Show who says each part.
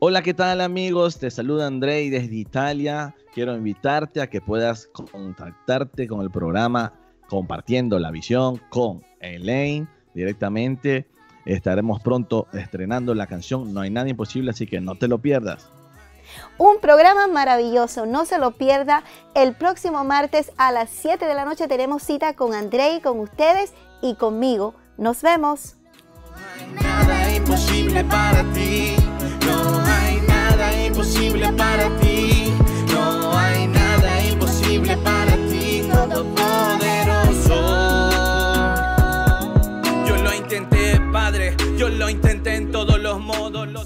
Speaker 1: Hola, ¿qué tal amigos? Te saluda Andrei desde Italia. Quiero invitarte a que puedas contactarte con el programa compartiendo la visión con Elaine directamente. Estaremos pronto estrenando la canción No hay nada imposible, así que no te lo pierdas.
Speaker 2: Un programa maravilloso, no se lo pierda. El próximo martes a las 7 de la noche tenemos cita con Andrei, con ustedes y conmigo. Nos vemos.
Speaker 3: nada imposible para ti. padre. Yo lo intenté en todos los modos. Lo